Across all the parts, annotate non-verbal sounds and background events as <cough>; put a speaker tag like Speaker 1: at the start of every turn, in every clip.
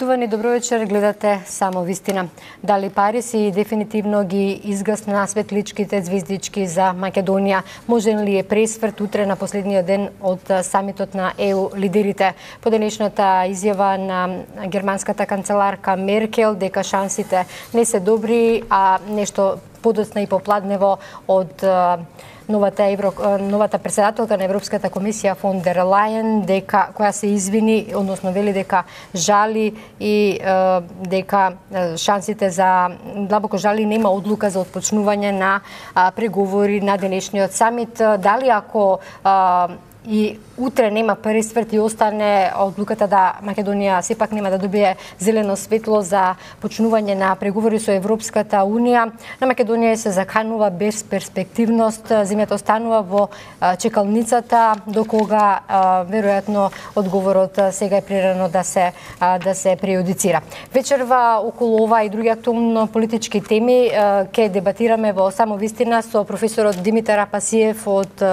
Speaker 1: Почитувани добро вечер, гледате само вистина. Дали Парис и дефинитивно ги изгасна светличките звездички за Македонија. Можен ли е пресврт утре на последниот ден од самитот на ЕУ лидерите? По денешната изјава на германската канцеларка Меркел дека шансите не се добри, а нешто подоцна и попладнево од новата евро новата председателка на Европската комисија фон дер Лајен дека која се извини, односно вели дека жали и е, дека шансите за длабоко жали нема одлука за отпочнување на а, преговори на денешниот самит. Дали ако а, и утре нема први сврт и остане одлуката да Македонија сепак нема да добие зелено светло за почнување на преговори со Европската Унија. На Македонија се заканува без перспективност, земјата останува во чекалницата до кога веројатно одговорот сега е прерано да се да се преодицира. Вечерва околу ова и други актуелно политички теми ќе дебатираме во само вистина со професорот Димитар Апасиев од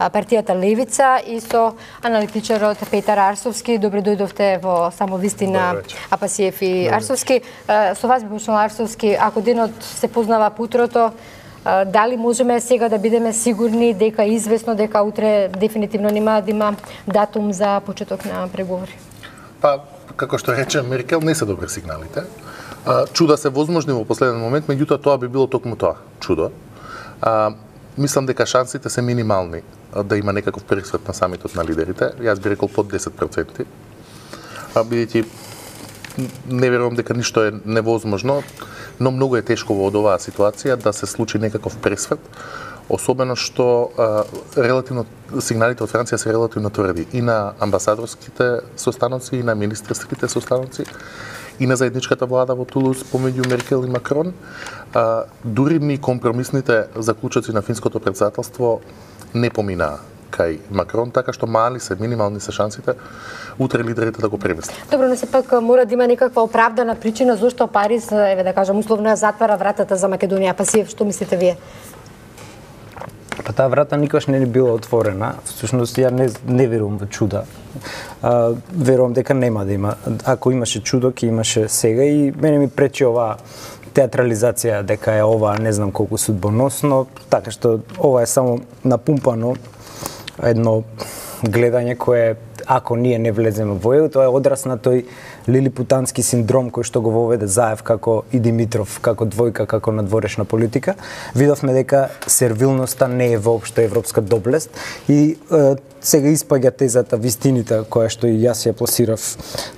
Speaker 1: партијата Левица и со аналитичарот Петар Арсовски. Добре дојдовте во само вистина Апасиев и Арсовски. Со вас би почнал Арсовски, ако денот се познава путрото, дали можеме сега да бидеме сигурни дека известно дека утре дефинитивно нема да има датум за почеток на преговори?
Speaker 2: Па, како што рече Меркел, не се добри сигналите. Чуда се возможни во последен момент, меѓутоа тоа би било токму тоа, чудо. А, мислам дека шансите се минимални да има некаков пресвет на самитот на лидерите. Јас би рекол под 10%. А бидејќи не верувам дека ништо е невозможно, но многу е тешко во оваа ситуација да се случи некаков пресвет, особено што а, релативно сигналите од Франција се релативно тврди и на амбасадорските состаноци и на министерските состаноци и на заедничката влада во Тулус помеѓу Меркел и Макрон. А, дури ни компромисните заклучоци на финското председателство не поминаа кај Макрон, така што мали се, минимални се шансите утре лидерите да го премислат.
Speaker 1: Добро, но сепак мора да има некаква оправдана причина зошто Париз, еве да кажам, условно ја затвара вратата за Македонија. Па си, што мислите вие?
Speaker 3: Па таа врата никош не е била отворена. Всушност ја не, не верувам во чуда. А, верувам дека нема да има. Ако имаше чудо, ќе имаше сега и мене ми пречи оваа театрализација дека е ова не знам колку судбоносно, така што ова е само напумпано едно гледање кое ако ние не влеземе во ЕУ, тоа е одрас на тој лилипутански синдром кој што го воведе Заев како и Димитров како двојка како надворешна политика. Видовме дека сервилноста не е воопшто европска доблест и е, сега испаѓа тезата вистините која што и јас ја пласирав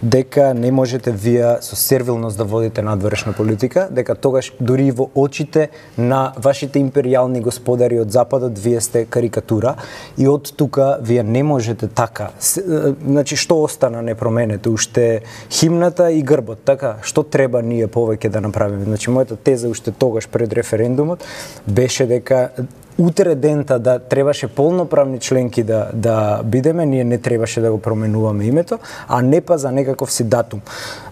Speaker 3: дека не можете вие со сервилност да водите надворешна политика, дека тогаш дури и во очите на вашите империјални господари од западот вие сте карикатура и од тука вие не можете така. Значи што остана непроменето, уште химната и грбот, така? Што треба ние повеќе да направиме? Значи мојата теза уште тогаш пред референдумот беше дека утре дента да требаше полноправни членки да да бидеме, ние не требаше да го променуваме името, а не па за некаков си датум.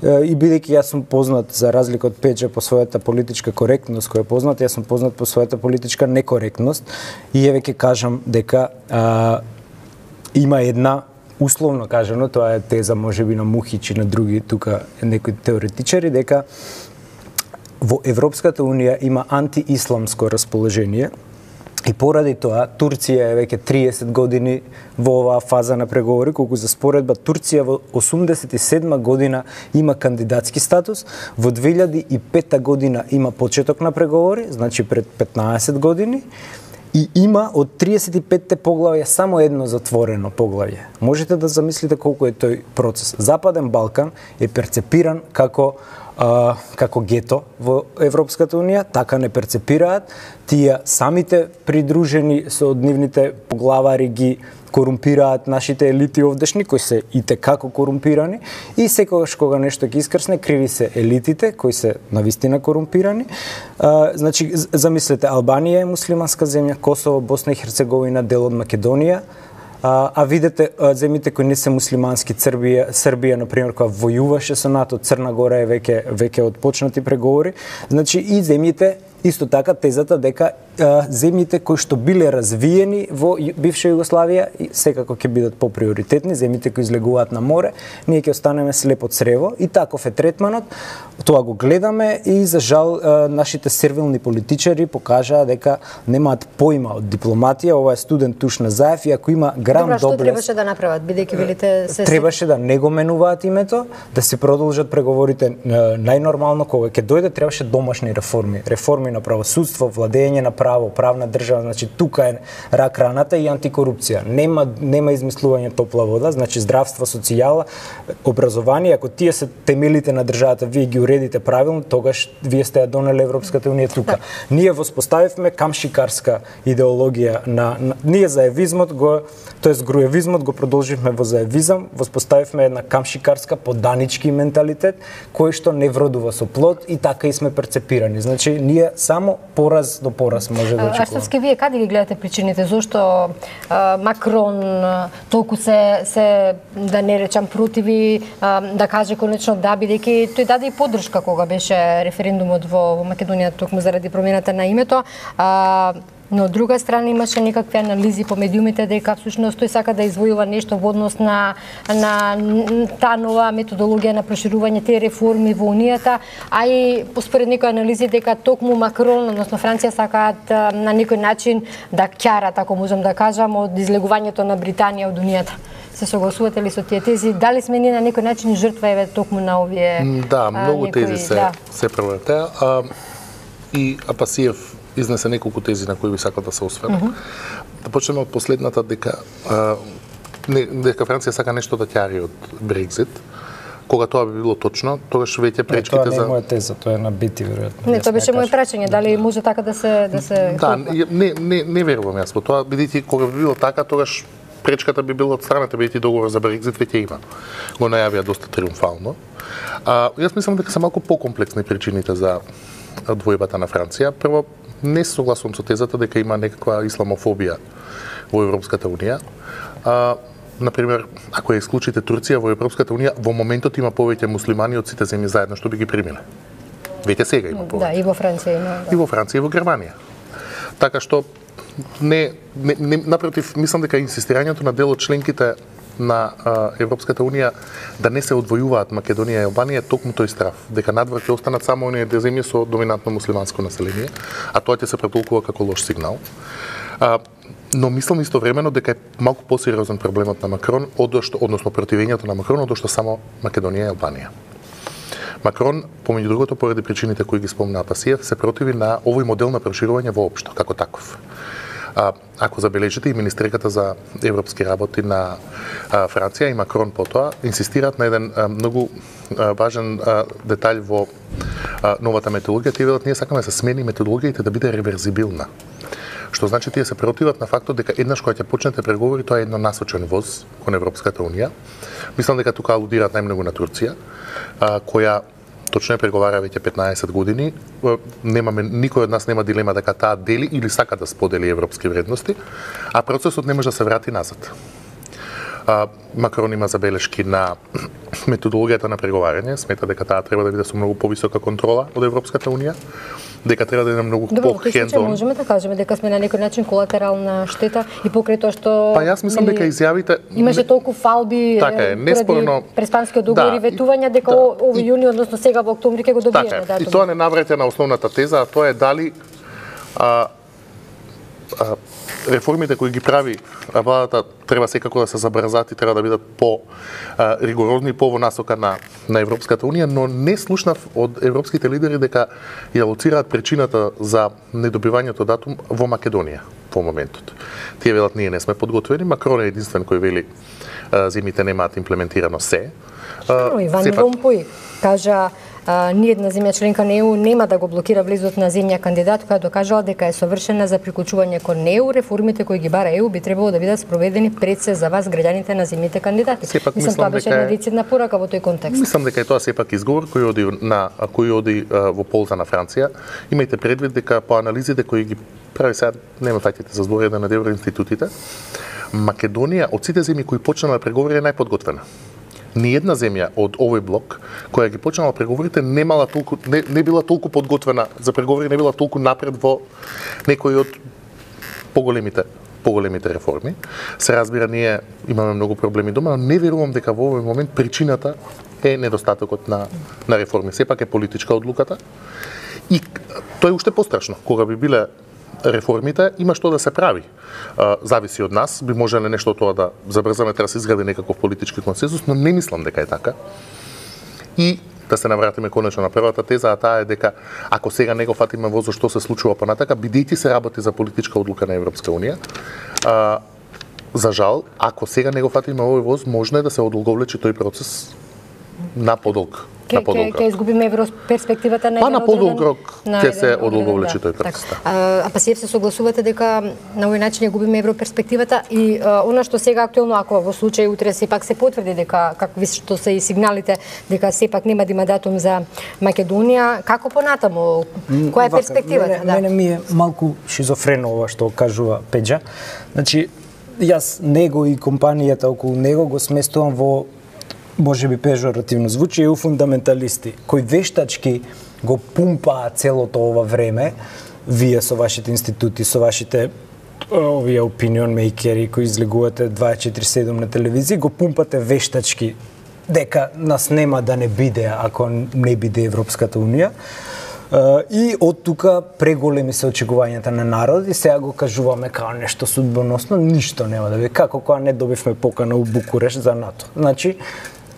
Speaker 3: И бидејќи јас сум познат за разлика од Педжа по својата политичка коректност која е познат, јас сум познат по својата политичка некоректност и еве ќе кажам дека а, има една условно кажано, тоа е теза можеби на Мухич и на други тука некои теоретичари дека во Европската унија има антиисламско расположение И поради тоа, Турција е веќе 30 години во оваа фаза на преговори, колку за споредба Турција во 87 година има кандидатски статус, во 2005 година има почеток на преговори, значи пред 15 години, и има од 35 поглавја само едно затворено поглавје. Можете да замислите колку е тој процес. Западен Балкан е перцепиран како а, како гето во Европската Унија, така не перцепираат. Тие самите придружени со дневните поглавари ги корумпираат нашите елити овдешни, кои се и те како корумпирани, и секогаш кога нешто ќе искрсне, криви се елитите, кои се навистина корумпирани. А, значи, замислете, Албанија е муслиманска земја, Косово, Босна и Херцеговина, дел од Македонија, А, а видете земите кои не се муслимански, Србија, Србија на пример која војуваше со НАТО, Црна Гора е веќе веќе отпочнати преговори. Значи и земите исто така тезата дека а, земјите кои што биле развиени во бивша Југославија секако ќе бидат поприоритетни, земјите кои излегуваат на море, ние ќе останеме слепо црево и таков е третманот. Тоа го гледаме и за жал нашите сервилни политичари покажаа дека немаат поима од дипломатија. Ова е студент туш на Заев и ако има грам
Speaker 1: Добра, што
Speaker 3: доблест,
Speaker 1: требаше да направат, бидејќи велите се
Speaker 3: требаше да не го менуваат името, да се продолжат преговорите најнормално кога ќе дојде требаше домашни реформи, реформи на правосудство, владење на право, правна држава, значи тука е рак раната и антикорупција. Нема нема измислување топла вода, значи здравство, социјала, образование, ако тие се темелите на државата, вие ги уредите правилно, тогаш вие сте ја донеле Европската унија тука. Да. Ние воспоставивме камшикарска идеологија на, на ние заевизмот го тоест груевизмот го продолживме во заевизам, воспоставивме една камшикарска поданички менталитет кој што не вродува со плод и така и сме перцепирани. Значи ние само пораз до пораз може да очекуваме.
Speaker 1: А што вие каде ги гледате причините зошто а, Макрон толку се се да не речам противи а, да каже конечно да бидејќи тој даде и поддршка кога беше референдумот во, во Македонија токму заради промената на името. А, Но од друга страна имаше некакви анализи по медиумите дека всушност тој сака да извојува нешто во однос на на таа нова методологија на проширување тие реформи во унијата, а и според некои анализи дека токму Макрон, односно Франција сакаат на некој начин да ќарат, ако можам да кажам, од излегувањето на Британија од унијата се согласувате ли со тие тези? Дали сме ние на некој начин жртва еве токму на овие
Speaker 2: Да, многу тези се да. се превртеа. А, и Апасиев изнесе неколку тези на кои би сакал да се осврне. Mm -hmm. Да почнеме од последната дека а, не, дека Франција сака нешто да ќари од Брекзит. Кога тоа би било точно, тогаш веќе пречките
Speaker 3: за
Speaker 2: Тоа
Speaker 3: не е моја теза, тоа е на бити веројатно.
Speaker 1: Не, тоа беше моје прашање, дали може така да се да се
Speaker 2: Да, не не не верувам јас во тоа, бидејќи кога би било така, тогаш пречката би била од страната, бидејќи договор за Брекзит веќе има. Го најавија доста триумфално. А, јас мислам дека се малку покомплексни причините за двојбата на Франција. Прво, не се согласувам со тезата дека има некаква исламофобија во Европската унија. А, например, ако ја исклучите Турција во Европската унија, во моментот има повеќе муслимани од сите земји заедно што би ги примиле. Веќе сега има повеќе.
Speaker 1: Да, и во Франција има. Да.
Speaker 2: И во Франција и во Германија. Така што не, не, не напротив, мислам дека инсистирањето на дел од членките на Европската унија да не се одвојуваат Македонија и Албанија токму тој страв, дека надвор ќе останат само оние две земји со доминантно муслиманско население, а тоа ќе се претолкува како лош сигнал. А, но мислам истовремено дека е малку посериозен проблемот на Макрон, одошто, односно противењето на Макрон, одошто само Македонија и Албанија. Макрон, помеѓу другото, поради причините кои ги спомна Апасиев, се противи на овој модел на проширување воопшто, како таков. А, ако забележите и министерката за европски работи на а, Франција и Макрон потоа инсистираат на еден а, многу а, важен а, детаљ во а, новата методологија, тие велат ние сакаме да се смени методологијата да биде реверзибилна. Што значи тие се противат на фактот дека еднаш кога ќе почнете преговори, тоа е едно насочен воз кон Европската унија. Мислам дека тука алудираат најмногу на Турција, а, која точно е преговара веќе 15 години. Немаме никој од нас нема дилема дека таа дели или сака да сподели европски вредности, а процесот не може да се врати назад. А, Макрон има забелешки на <clears throat> методологијата на преговарање, смета дека таа треба да биде со многу повисока контрола од Европската унија дека треба да е многу
Speaker 1: Добро, по случај можеме да кажеме дека сме на некој начин колатерална штета и покрај тоа што
Speaker 2: Па јас мислам дека изјавите
Speaker 1: имаше толку фалби
Speaker 2: така е, неспорно
Speaker 1: преспанскиот договор да, и ветувања дека да, овој јуни односно сега во октомври ќе го добиеме
Speaker 2: така, датум. И тоа не навраќа на основната теза, а тоа е дали а, а, реформите кои ги прави владата треба секако да се забрзат и треба да бидат по ригорозни по во насока на на Европската унија, но не слушнав од европските лидери дека ја лоцираат причината за недобивањето датум во Македонија во моментот. Тие велат ние не сме подготвени, Макрон е единствен кој вели зимите немаат имплементирано се.
Speaker 1: Но Иван Ромпој кажа а, ниедна земја членка на ЕУ нема да го блокира влизот на земја кандидат која докажала дека е совршена за приклучување кон ЕУ. Реформите кои ги бара ЕУ би требало да бидат спроведени пред се за вас граѓаните на земјите кандидати. Сепак, мислам, мислам тоа беше една децидна порака во тој контекст.
Speaker 2: Мислам дека е тоа сепак изговор кој оди на кој оди во полза на Франција. Имајте предвид дека по анализите кои ги прави сега нема фаќите за збор на евроинститутите, Македонија од сите земји кои почнаа да преговори е најподготвена Ни една земја од овој блок која ги почнала да преговорите немала толку не, не била толку подготвена за преговори, не била толку напред во некои од поголемите поголемите реформи. Се разбира, ние имаме многу проблеми дома, но не верувам дека во овој момент причината е недостатокот на, на реформи. Сепак е политичка одлуката. И тоа е уште пострашно. Кога би биле реформите, има што да се прави. Зависи од нас, би можеле нешто тоа да забрзаме, треба да се изгради некаков политички консензус но не мислам дека е така. И да се навратиме конечно на првата теза, а таа е дека ако сега не го фатиме во што се случува понатака, бидејќи се работи за политичка одлука на Европска унија, а, за жал, ако сега не го фатиме овој воз, можно е да се одолговлечи тој процес на подолг на подолг
Speaker 1: Ке изгубиме евро перспективата на
Speaker 2: Па на подолг рок ќе се одолговлечи тој процес.
Speaker 1: Да. А, а па се согласувате дека на овој начин ја губиме евро перспективата и а, она што сега актуелно ако во случај утре сепак се потврди дека како што се и сигналите дека сепак нема да има датум за Македонија, како понатаму? Која е перспективата?
Speaker 3: Мене, да. мене ми е малку шизофрено ова што кажува Пеџа. Значи, јас него и компанијата околу него го сместувам во може би пежоративно звучи, еу фундаменталисти, кои вештачки го пумпаа целото ова време, вие со вашите институти, со вашите овие опинион мейкери кои излегувате 24/7 на телевизија, го пумпате вештачки дека нас нема да не биде ако не биде Европската унија. И од тука преголеми се очекувањата на народ и сега го кажуваме као нешто судбоносно, ништо нема да биде. Како кога не добивме покана у Букуреш за НАТО. Значи,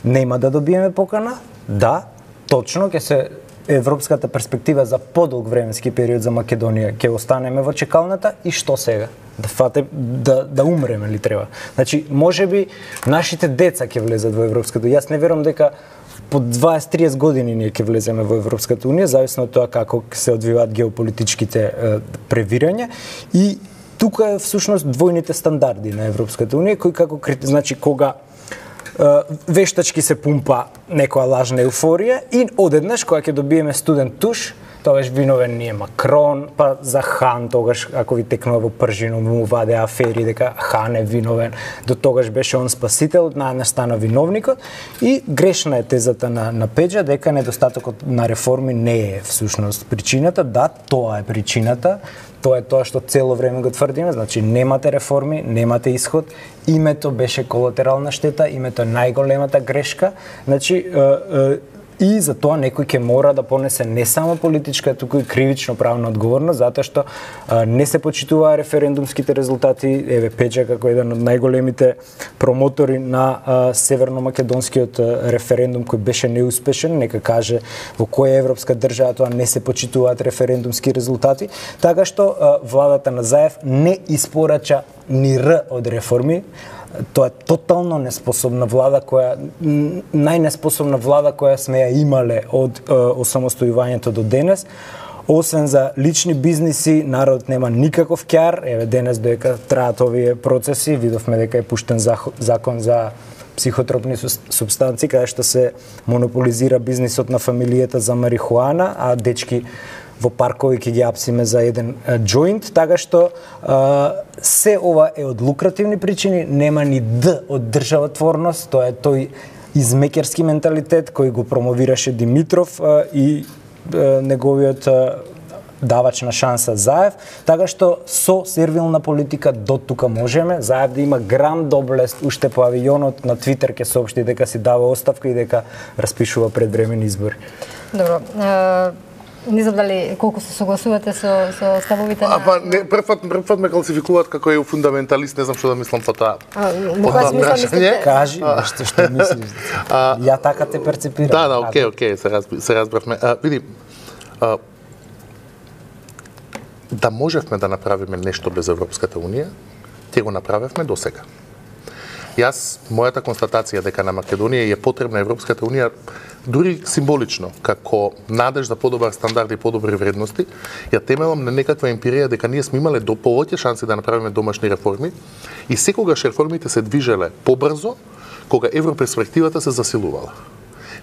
Speaker 3: нема да добиеме покана, да, точно ќе се европската перспектива за подолг временски период за Македонија ќе останеме во чекалната и што сега? Да фате да да умреме ли треба? Значи, можеби нашите деца ќе влезат во европската. Јас не верувам дека по 20-30 години ние ќе влеземе во Европската унија, зависно од тоа како се одвиваат геополитичките е, превирања и тука е всушност двојните стандарди на Европската унија кои како значи кога вештачки се пумпа некоја лажна еуфорија и одеднаш кога ќе добиеме студент туш, тогаш виновен не е Макрон, па за Хан тогаш ако ви текнува во пржино му ваде афери дека Хан е виновен, до тогаш беше он спасител, наеднаш стана виновникот и грешна е тезата на на Педжа дека недостатокот на реформи не е всушност причината, да, тоа е причината, Тоа е тоа што цело време го тврдиме, значи немате реформи, немате исход, името беше колатерална штета, името е најголемата грешка. Значи, и за тоа некој ќе мора да понесе не само политичка, туку и кривично правна одговорност, затоа што а, не се почитуваа референдумските резултати. Еве Педжа како еден од најголемите промотори на а, северно-македонскиот референдум кој беше неуспешен, нека каже во која европска држава тоа не се почитуваат референдумски резултати, така што а, владата на Заев не испорача ни Р од реформи, Тоа е тотално неспособна влада која најнеспособна влада која сме ја имале од е, осамостојувањето до денес. Освен за лични бизниси, народот нема никаков кјар. Еве денес дека траат овие процеси, видовме дека е пуштен закон за психотропни субстанции каде што се монополизира бизнисот на фамилијата за марихуана, а дечки во паркови ќе ги апсиме за еден джоинт, така што а, се ова е од лукративни причини, нема ни Д од државотворност, тоа е тој измекерски менталитет кој го промовираше Димитров а, и а, неговиот а, давач на шанса Заев, така што со сервилна политика до тука можеме. Заев да има грам доблест уште по авионот на Твитер ќе соопшти дека си дава оставка и дека распишува предвремени избори.
Speaker 1: Добро. Не знам дали колку се согласувате со со ставовите на
Speaker 2: па не првпат првпат ме класификуваат како е фундаменталист, не знам што да мислам по тоа.
Speaker 1: По тоа мислите?
Speaker 3: Кажи што што мислиш. Ја така те перцепирам.
Speaker 2: Да, да, окей, окей, се разб, се разбравме. А, види, а, да можевме да направиме нешто без Европската унија, ќе го направевме до сега. Јас, мојата констатација дека на Македонија е потребна Европската Унија дури символично, како надеж за подобар стандард и подобри вредности, ја темелам на некаква емпирија дека ние сме имале до повеќе шанси да направиме домашни реформи и секогаш реформите се движеле побрзо кога европерспективата се засилувала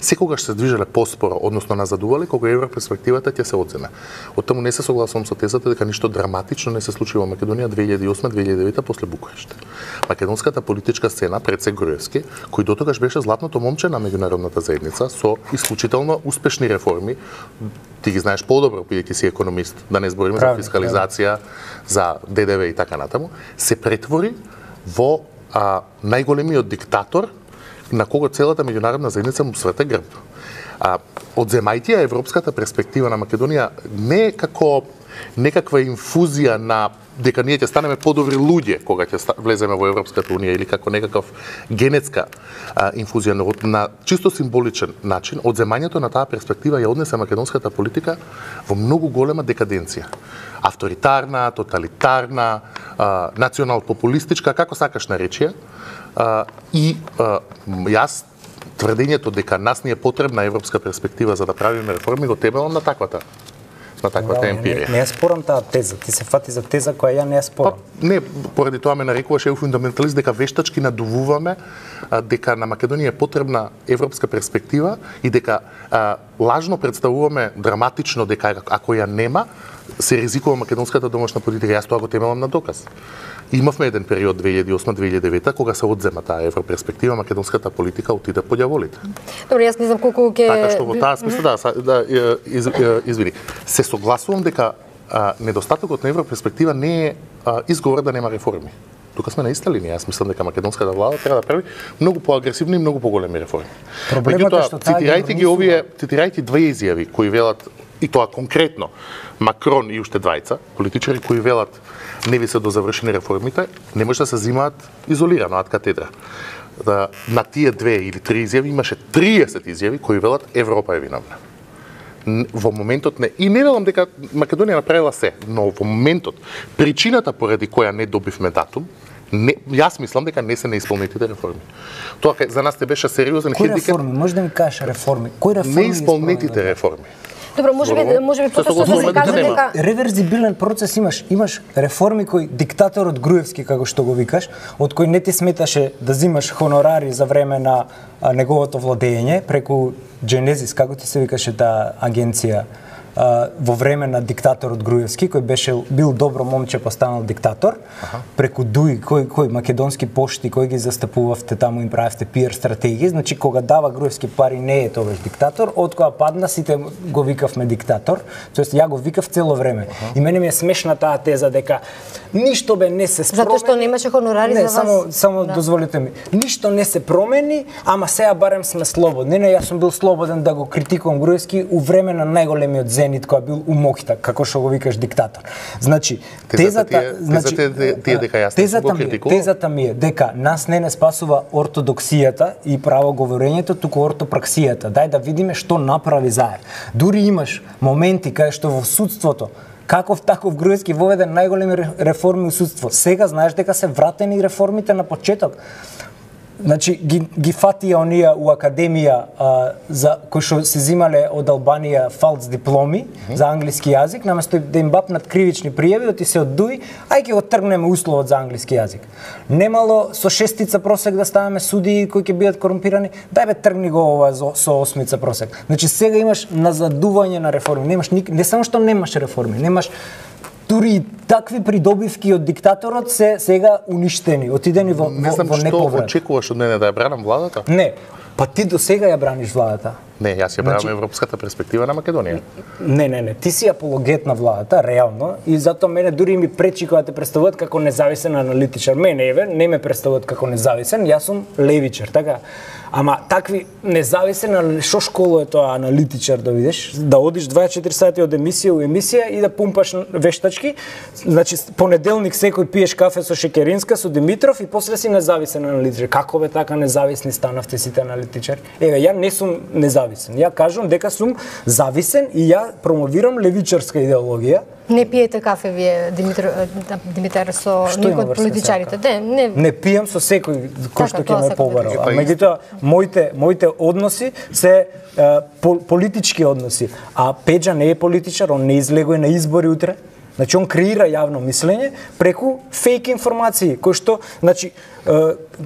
Speaker 2: секогаш се движеле поспоро, односно назадувале кога европерспективата ќе се одземе. Од таму не се согласувам со тезата дека ништо драматично не се случи во Македонија 2008-2009 после Букурешт. Македонската политичка сцена пред се Груевски, кој дотогаш беше златното момче на меѓународната заедница со исклучително успешни реформи, ти ги знаеш подобро бидејќи си економист, да не збориме за фискализација, за ДДВ и така натаму, се претвори во а, најголемиот диктатор на кого целата меѓународна заедница му свете грб. А, одземајќи ја европската перспектива на Македонија не како некаква инфузија на дека ние ќе станеме подобри луѓе кога ќе влеземе во Европската унија или како некакав генетска а, инфузија, но на чисто символичен начин, одземањето на таа перспектива ја однесе македонската политика во многу голема декаденција. Авторитарна, тоталитарна, а, национал-популистичка, како сакаш наречија, а, и а, јас тврдењето дека нас ни е потребна европска перспектива за да правиме реформи го темелам на таквата на таквата да, емпирија.
Speaker 3: Не, не ја спорам таа теза, ти се фати за теза која ја не ја спорам.
Speaker 2: Па, не, поради тоа ме нарекуваш еу фундаменталист дека вештачки надувуваме а, дека на Македонија е потребна европска перспектива и дека а, лажно представуваме драматично дека ако ја нема, се ризикува македонската домашна политика. Јас тоа го темелам на доказ. Имавме еден период 2008-2009 кога се одзема таа европерспектива, македонската политика отиде по ѓаволите.
Speaker 1: Добро, јас не знам колку ќе
Speaker 2: Така што во таа смисла да, да из, извини. Се согласувам дека а, недостатокот на европерспектива не е а, изговор да нема реформи. Тука сме на иста линија. Јас мислам дека македонската влада треба да прави многу поагресивни и многу поголеми реформи.
Speaker 3: Проблемот е што
Speaker 2: цитирајте ги овие, цитирајте две изјави кои велат и тоа конкретно Макрон и уште двајца политичари кои велат не ви се дозавршени реформите, не може да се взимаат изолирано ад катедра. Да, на тие две или три изјави имаше 30 изјави кои велат Европа е виновна. Во моментот не и не велам дека Македонија направила се, но во моментот причината поради која не добивме датум не, јас мислам дека не се неисполнетите реформи. Тоа за нас не беше сериозен
Speaker 3: Кои реформи? Може да ми кажеш реформи? Кои реформи?
Speaker 2: Неисполнетите реформи.
Speaker 1: Добро, може би може би поточно да се каже дека
Speaker 3: реверзибилен процес имаш. Имаш реформи кои диктаторот Груевски како што го викаш, од кој не ти сметаше да зимаш хонорари за време на неговото владење преку Genesis, како ти се викаше таа агенција во време на диктаторот Груевски, кој беше бил добро момче, постанал диктатор, Аха. преку Дуи, кој, кој македонски пошти, кој ги застапувавте таму им правевте пиар стратегии, значи кога дава Груевски пари не е тоа диктатор, од кога падна сите го викавме диктатор, тоест ја го викав цело време. Аха. И мене ми е смешна таа теза дека ништо бе не се спромени.
Speaker 1: Затоа што немаше хонорари
Speaker 3: не,
Speaker 1: за вас.
Speaker 3: само само да. дозволете ми. Ништо не се промени, ама сега барем сме слободни. Не, не, јас сум бил слободен да го критикувам Груевски у време на најголемиот Зенит која бил умокита, како што го викаш диктатор. Значи, тезата,
Speaker 2: тезата,
Speaker 3: значи,
Speaker 2: тезата дека јас
Speaker 3: тезата ми, е, тезата ми е дека нас не не спасува ортодоксијата и правоговорењето, туку ортопраксијата. Дај да видиме што направи заев. Дури имаш моменти кај што во судството каков таков Груевски воведе најголеми реформи у судство. Сега знаеш дека се вратени реформите на почеток. Значи ги, ги фатија оние у академија а, за кои што се зимале од Албанија фалц дипломи mm -hmm. за англиски јазик, наместо да им бапнат кривични пријави, оти се оддуи, ај ќе го тргнеме условот за англиски јазик. Немало со шестица просек да ставаме суди кои ќе бидат корумпирани, дај бе тргни го ова со осмица просек. Значи сега имаш назадување на реформи, немаш не само што немаш реформи, немаш дури такви придобивки од диктаторот се сега уништени, отидени во,
Speaker 2: не знам
Speaker 3: во, во
Speaker 2: што очекуваш од мене да ја бранам владата?
Speaker 3: Не, па ти до сега ја браниш владата.
Speaker 2: Не, јас ја бранам значи, европската перспектива на Македонија.
Speaker 3: Не, не, не, ти си апологет на владата, реално, и затоа мене дури ми пречи кога те представуват како независен аналитичар. Мене, еве, не ме представуват како независен, јас сум левичар, така? Ама такви независен, што школа е тоа аналитичар да видиш, да одиш 24 сати од емисија у емисија и да пумпаш вештачки. Значи понеделник секој пиеш кафе со Шекеринска, со Димитров и после си независен аналитичар. Како бе така независни станавте сите аналитичари? Еве, ја не сум независен. Ја кажувам дека сум зависен и ја промовирам левичарска идеологија
Speaker 1: Не пиете кафе вие, Димитар, Димитар со никој од политичарите? Не, не.
Speaker 3: Не пијам со секој кој што ќе ме побарал. Да меѓутоа, моите моите односи се е, по, политички односи. А Педжа не е политичар, он не излегува на избори утре. Значи он креира јавно мислење преку фейк информации, кои што, значи, е,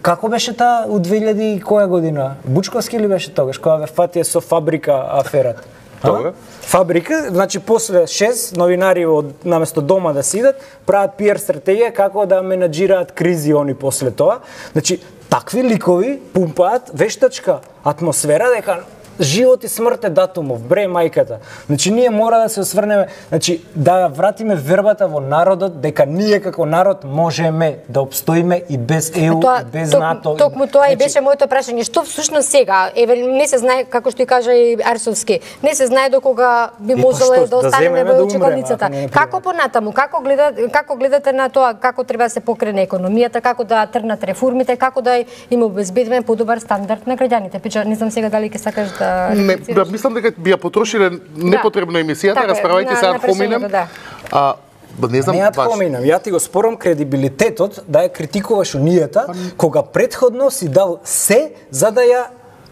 Speaker 3: како беше таа у 2000 и која година? Бучковски ли беше тогаш, кога ве фатија со фабрика аферата?
Speaker 2: Добро.
Speaker 3: Фабрика, значи после 6 новинари од наместо дома да сидат, прават пиар стратегија како да менаџираат кризи они после тоа. Значи, такви ликови пумпаат вештачка атмосфера дека живот и смрт е датумов, бре мајката. Значи ние мора да се осврнеме, значи да вратиме вербата во народот дека ние како народ можеме да обстоиме и без ЕУ,
Speaker 1: Тоа,
Speaker 3: и без
Speaker 1: ток,
Speaker 3: НАТО.
Speaker 1: Токму тоа и
Speaker 3: Значи,
Speaker 1: беше моето прашање. Што всушност сега? Еве не се знае како што и кажа и Арсовски. Не се знае до кога би
Speaker 3: па
Speaker 1: можело да
Speaker 3: да
Speaker 1: останеме во
Speaker 3: да
Speaker 1: очеколницата.
Speaker 3: ако не е
Speaker 1: Како понатаму? Како гледате како гледате на тоа како треба да се покрене економијата, како да трнат реформите, како да им обезбедиме подобар стандард на граѓаните? Пича, не знам сега дали ќе сакаш да
Speaker 2: Не,
Speaker 1: реплицираш?
Speaker 2: да, мислам дека би ја потрошиле непотребно емисијата,
Speaker 1: Така на-
Speaker 2: се hominem.
Speaker 1: прашањето, да.
Speaker 2: А, ба, не знам,
Speaker 3: Не ја
Speaker 2: баш,
Speaker 3: поминам, ја ти го спорам кредибилитетот да ја критикуваш унијата, кога предходно си дал се за да ја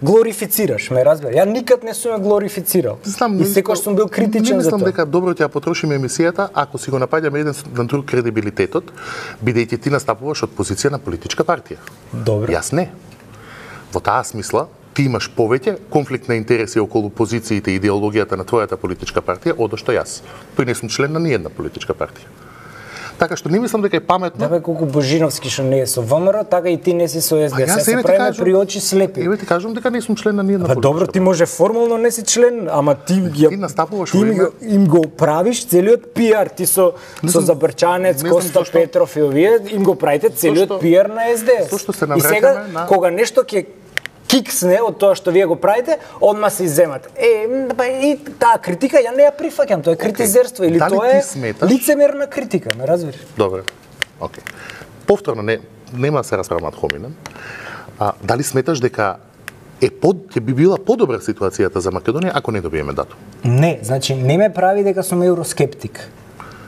Speaker 3: глорифицираш, ме разбира. Ја никад не сум ја глорифицирал.
Speaker 2: Знам,
Speaker 3: и секогаш сум бил критичен
Speaker 2: не
Speaker 3: за
Speaker 2: мислам
Speaker 3: тоа.
Speaker 2: дека добро ќе ја потрошиме емисијата ако си го напаѓаме еден на друг кредибилитетот, бидејќи ти настапуваш од позиција на политичка партија.
Speaker 3: Добро.
Speaker 2: Јас не. Во таа смисла, ти имаш повеќе конфликт на интереси околу позициите и идеологијата на твојата политичка партија, одошто јас. Тој не сум член на ниедна политичка партија. Така што не мислам дека е паметно
Speaker 3: Да колку Божиновски што не е со ВМРО, така и ти не си со СДС.
Speaker 2: јас
Speaker 3: Се правиме
Speaker 2: кажам-
Speaker 3: при очи слепи.
Speaker 2: Еве ти кажам дека не сум член на ниедна
Speaker 3: Па добро, ти може формално не си член, ама ти ја
Speaker 2: Ти настапуваш
Speaker 3: ти им, го, им го правиш целиот пиар, ти со со
Speaker 2: знам-
Speaker 3: Забрчанец,
Speaker 2: не
Speaker 3: Коста
Speaker 2: зошто-
Speaker 3: Петров и овие им го правите целиот пиар на СДС.
Speaker 2: зошто се
Speaker 3: и сега
Speaker 2: на-
Speaker 3: кога нешто ќе киксне од тоа што вие го правите, одма се изземат. Е, па и таа критика ја не ја прифаќам, тоа е критизерство или
Speaker 2: Дали
Speaker 3: тоа е
Speaker 2: сметаш?
Speaker 3: лицемерна критика, ме разбираш?
Speaker 2: Добре. Океј. Повторно не нема да се расправам ad hominem. А дали сметаш дека е под ќе би била подобра ситуацијата за Македонија ако не добиеме датум?
Speaker 3: Не, значи не ме прави дека сум евроскептик.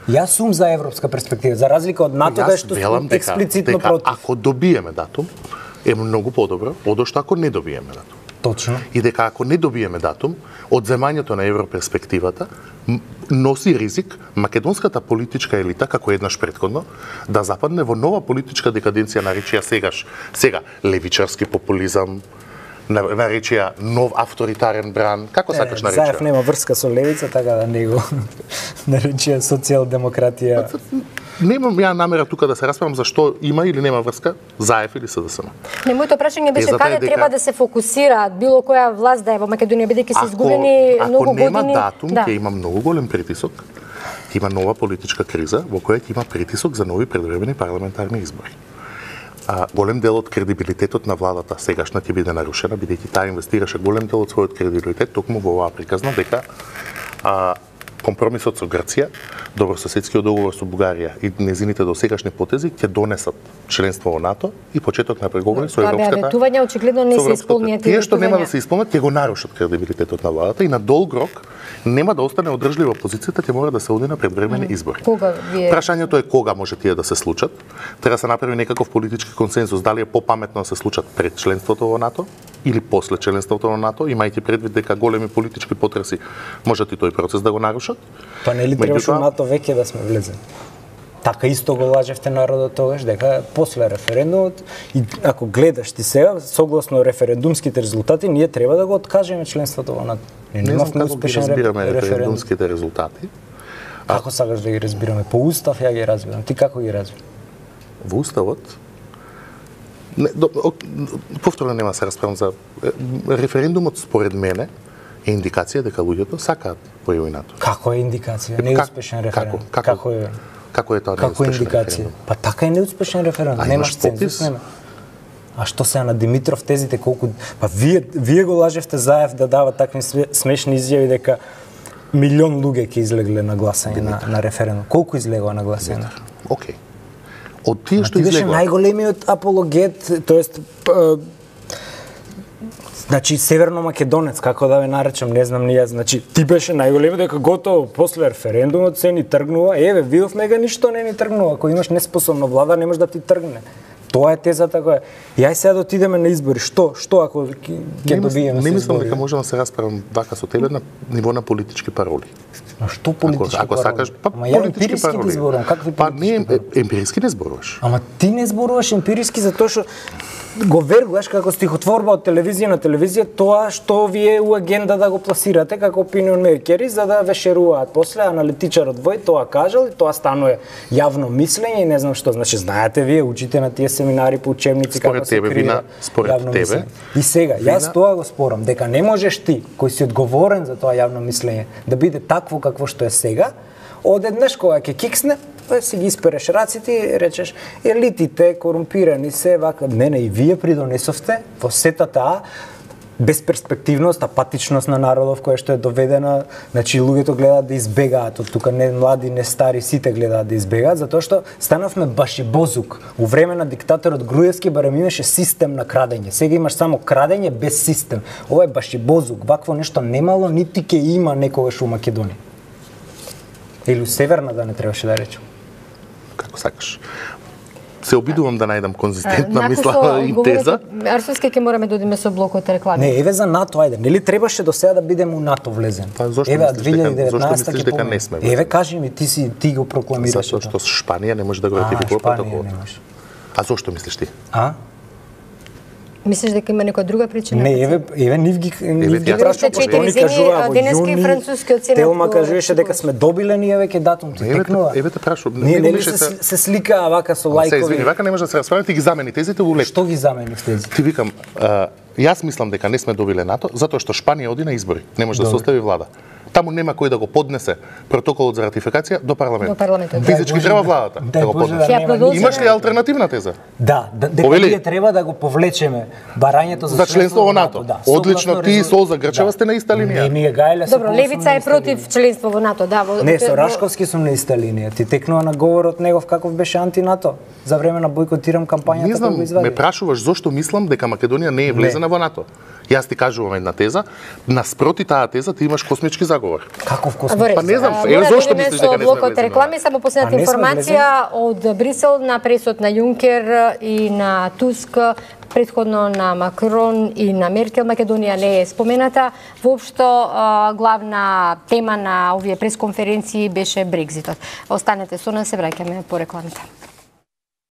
Speaker 3: Јас сум за европска перспектива, за разлика од НАТО, што сум експлицитно
Speaker 2: дека
Speaker 3: против.
Speaker 2: ако добиеме датум е многу подобро одошто ако не добиеме датум.
Speaker 3: Точно.
Speaker 2: И дека ако не добиеме датум, одземањето на европерспективата носи ризик македонската политичка елита, како еднаш предходно, да западне во нова политичка декаденција, наречија сегаш, сега, левичарски популизам, на- наречија нов авторитарен бран, како сакаш
Speaker 3: Заев
Speaker 2: наречија?
Speaker 3: нема врска со левица, така да не го <laughs> наречија социјал-демократија.
Speaker 2: Немам ја намера тука да се расправам за што има или нема врска, Заев или СДСМ.
Speaker 1: Не, моето прашање беше
Speaker 2: е
Speaker 1: каде
Speaker 2: дека-
Speaker 1: треба да се фокусираат било која власт да е во Македонија бидејќи се изгубени
Speaker 2: ако
Speaker 1: многу
Speaker 2: нема
Speaker 1: години.
Speaker 2: датум,
Speaker 1: да.
Speaker 2: ќе има многу голем притисок. Ќе има нова политичка криза во која ќе има притисок за нови предвремени парламентарни избори. А, голем дел од кредибилитетот на владата сегашна ќе биде нарушена, бидејќи таа инвестираше голем дел од својот кредибилитет токму во оваа приказна дека а, компромисот со Грција, добрососедскиот договор со Бугарија и незините досегашни потези ќе донесат членство во НАТО и почеток на преговори со
Speaker 1: Тоа
Speaker 2: Европската
Speaker 1: ветувања, очигледно не се исполнија тие
Speaker 2: што нема да се исполнат, ќе го нарушат кредибилитетот на владата и на долг рок нема да остане одржлива позицијата, ќе мора да се оди на предвремени избори.
Speaker 1: Кога вие
Speaker 2: Прашањето е кога може тие да се случат. Треба да се направи некаков политички консензус дали е попаметно да се случат пред членството во НАТО или после членството во НАТО, имајќи предвид дека големи политички потреси можат и тој процес да го нарушат.
Speaker 3: Па нели требаше
Speaker 2: Меѓутоа-
Speaker 3: во НАТО веќе да сме влезени? Така исто го лажевте народот тогаш дека после референдумот и ако гледаш ти сега согласно референдумските резултати ние треба да го откажеме членството во НАТО. Ние
Speaker 2: Не знам
Speaker 3: немавме
Speaker 2: како ги разбираме
Speaker 3: референдум.
Speaker 2: референдумските резултати.
Speaker 3: Како сакаш да ги разбираме? По устав ја ги разбирам. Ти како ги разбираш?
Speaker 2: Во Уставот не, до, о, повторно нема да се расправам за референдумот според мене е индикација дека луѓето сакаат во ЕУ и НАТО.
Speaker 3: Како е индикација?
Speaker 2: Како-
Speaker 3: Неуспешен референдум.
Speaker 2: како- како-
Speaker 3: е?
Speaker 2: Како е тоа
Speaker 3: Како
Speaker 2: неуспешен
Speaker 3: индикација?
Speaker 2: референдум?
Speaker 3: Па така е неуспешен референдум.
Speaker 2: А
Speaker 3: Немаш цензус, нема. А што се на Димитров тезите колку па вие вие го лажевте Заев да дава такви смешни изјави дека милион луѓе ќе излегле на гласање на, на референдум. Колку излегува на гласање?
Speaker 2: Океј. Од тие што
Speaker 3: Ти беше најголемиот апологет, тоест Значи Северно Македонец, како да ве наречам, не знам ни јас. Значи ти беше најголемиот дека готово после референдумот се ни тргнува. Еве, видовме га ништо не ни тргнува. Ако имаш неспособна влада, не може да ти тргне. Тоа е тезата која. Јај сега да отидеме на избори. Што? Што ако ќе добиеме
Speaker 2: не мислам дека можам да се расправам вака со тебе на ниво на политички пароли.
Speaker 3: А што политички
Speaker 2: ако, ако
Speaker 3: пароли?
Speaker 2: сакаш, па
Speaker 3: Ама ја
Speaker 2: политички пароли.
Speaker 3: зборувам, какви
Speaker 2: Па не, емпириски не зборуваш.
Speaker 3: Ама ти не зборуваш емпириски затоа што го вергуваш како стихотворба од телевизија на телевизија тоа што вие у агенда да го пласирате како opinion makeri за да ве шеруваат. После аналитичарот вој тоа кажал и тоа станува јавно мислење и не знам што. Значи знаете вие учите на тие семинари по учебници
Speaker 2: Според
Speaker 3: како се
Speaker 2: тебе,
Speaker 3: креира
Speaker 2: Вина, според
Speaker 3: јавно
Speaker 2: тебе,
Speaker 3: мислење. И сега, јас
Speaker 2: Вина-
Speaker 3: тоа го спорам, дека не можеш ти, кој си одговорен за тоа јавно мислење, да биде такво какво што е сега, одеднаш кога ќе киксне, па си ги испереш раците и речеш елитите корумпирани се вака не не и вие придонесовте во сета таа безперспективност, апатичност на народов која што е доведена, значи луѓето гледаат да избегаат од тука, не млади, не стари, сите гледаат да избегаат, затоа што станавме башибозук. У време на диктаторот Груевски барем имаше систем на крадење. Сега имаш само крадење без систем. Ова е баш ибозук, вакво нешто немало, нити ќе има некогаш у Македонија. Или у Северна да не требаше да речем.
Speaker 2: Како сакаш. Се обидувам да најдам конзистентна мисла и теза.
Speaker 1: Арсовски ќе мораме да одиме со блокот реклами.
Speaker 3: Не, еве за НАТО, ајде. Нели требаше до сега да бидеме у НАТО влезен?
Speaker 2: Па, зошто
Speaker 3: еве,
Speaker 2: мислиш дека-
Speaker 3: 2019
Speaker 2: зошто мислиш
Speaker 3: ќе
Speaker 2: дека не сме?
Speaker 3: Еве, кажи ми, ти си ти го прокламираш.
Speaker 2: Затоа што Шпанија не може да го
Speaker 3: А,
Speaker 2: ратификува
Speaker 3: Шпанија
Speaker 2: протоколот.
Speaker 3: не може.
Speaker 2: А зошто мислиш ти?
Speaker 3: А?
Speaker 1: Мислиш дека има некоја друга причина?
Speaker 3: Не, еве, еве нив ги нив ги прашува
Speaker 1: четири земји,
Speaker 3: кажуваа во
Speaker 1: денеска и
Speaker 3: јуни.
Speaker 1: францускиот
Speaker 3: Телма кажуваше дека сме добиле ние веќе датум ти
Speaker 2: Еве те-
Speaker 3: текнува.
Speaker 2: еве те прашувам,
Speaker 3: Ние
Speaker 2: не
Speaker 3: нели се,
Speaker 2: се-
Speaker 3: се сликаа вака со
Speaker 2: Ама Се извини,
Speaker 3: лајкови.
Speaker 2: вака не може да се расправи, ти ги замени тезите во леп.
Speaker 3: Што ги замени в тези?
Speaker 2: Ти викам, а, јас мислам дека не сме добиле НАТО, затоа што Шпанија оди на избори, не може да се остави влада. Таму нема кој да го поднесе протоколот за ратификација до парламент.
Speaker 1: До парламентот, да.
Speaker 2: Физички треба
Speaker 3: да-
Speaker 2: владата
Speaker 3: дај
Speaker 2: да го поднесе.
Speaker 3: да.
Speaker 2: Имаш ли алтернативна теза?
Speaker 3: Да, да дека
Speaker 2: Повели.
Speaker 3: ние треба да го повлечеме барањето за,
Speaker 2: За членство во НАТО.
Speaker 3: Да,
Speaker 2: Одлично, ти и
Speaker 3: резол-
Speaker 2: Солза Грчева сте на иста линија.
Speaker 3: Не, ние гајле
Speaker 1: Добро, Левица е против членство во НАТО, да. Во,
Speaker 3: Не, со Рашковски сум на иста линија. Ти текнува на говорот негов каков беше анти-НАТО за време на бойкотирам кампањата
Speaker 2: Не знам, ме прашуваш зошто мислам дека Македонија не е влезена во НАТО. Јас ти кажувам една теза, наспроти таа теза ти имаш космички заговор.
Speaker 3: Каков
Speaker 1: Во
Speaker 3: космич?
Speaker 1: ред.
Speaker 2: Па не знам,
Speaker 1: А,
Speaker 2: зошто
Speaker 1: да идеме
Speaker 2: мислиш дека не сме
Speaker 1: блокот реклами, само
Speaker 3: А
Speaker 1: последната
Speaker 3: не сме
Speaker 1: информација од Брисел на пресот на Јункер и на Туск предходно на Макрон и на Меркел Македонија не е спомената. Воопшто а, главна тема на овие пресконференции беше Брекзитот. Останете со нас, се враќаме по рекламите.